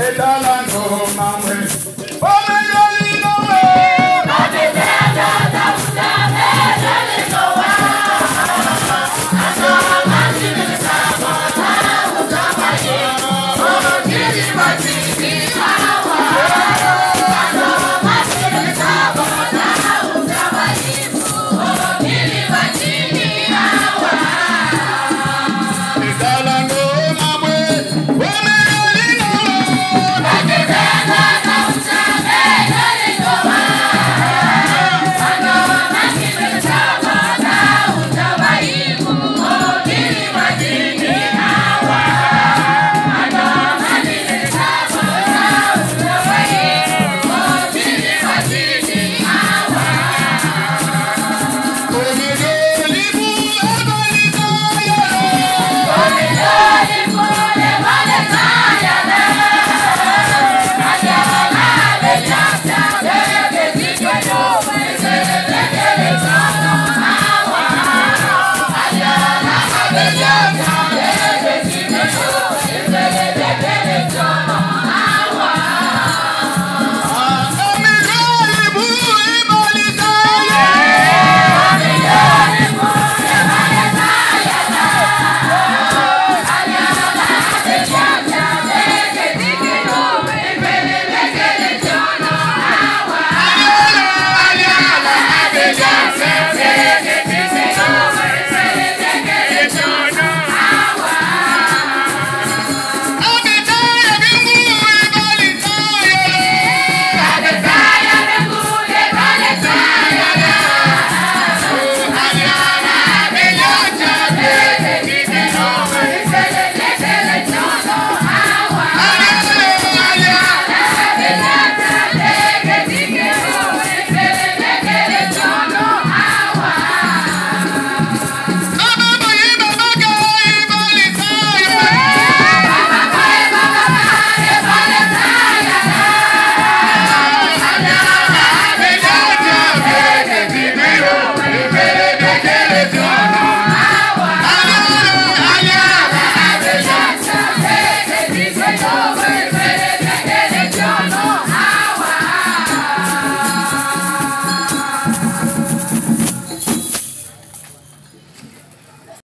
Metala no mamwe. Ome yali no we. Mate tera ta ta ta me yali no wa. Aso mati ni sa mo ta uta pa ye. Omo kiri mati. Hallelujah